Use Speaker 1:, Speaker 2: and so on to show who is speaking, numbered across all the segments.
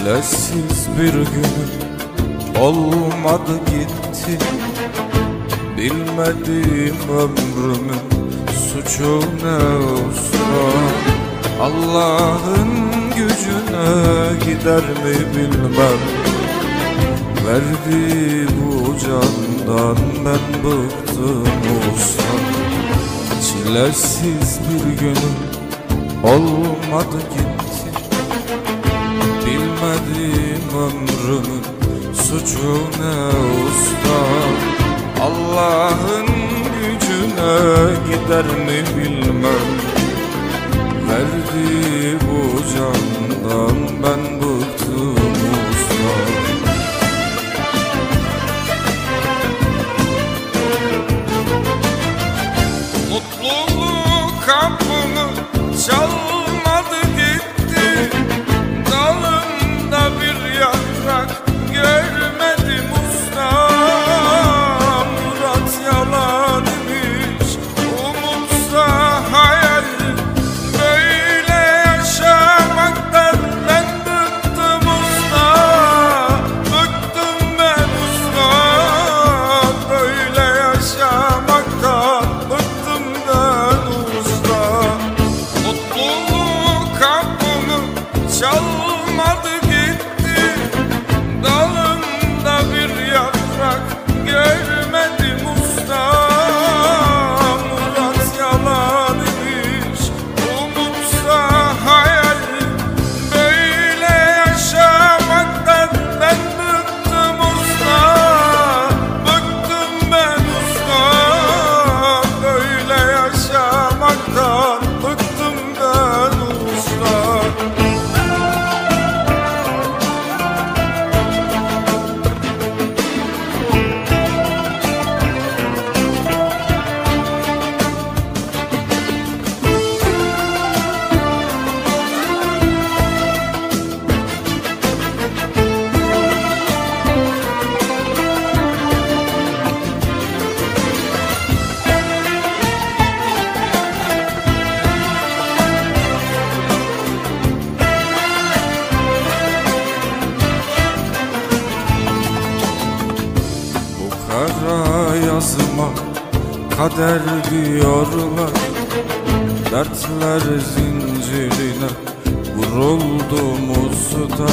Speaker 1: Çilesiz bir gün olmadı gitti. Bilmediğim ömrümün suçu ne olsa. Allah'ın gücüne gider mi bilmem. Verdiği bu candan ben bıktım olsa. Çilesiz bir günüm olmadı gitti ömrümün suçu ne usta? Allah'ın gücüne gider mi bilmem. Verdiği bu candan ben kara yazıma kader diyorlar. Dertler zincirine vuruldumuzda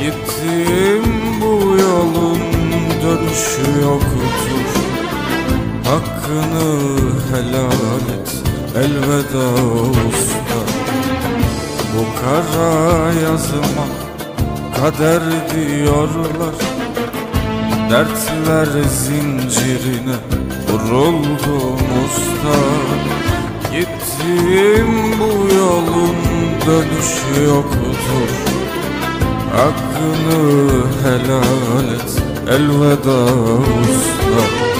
Speaker 1: Gittiğim bu yolun dönüşü yoktur. Hakkını helal et elveda usta. Bu kara yazıma kader diyorlar Dertler zincirine. Vuruldum usta Gittiğim bu yolun dönüşü yoktur. Hakkını helal et elveda usta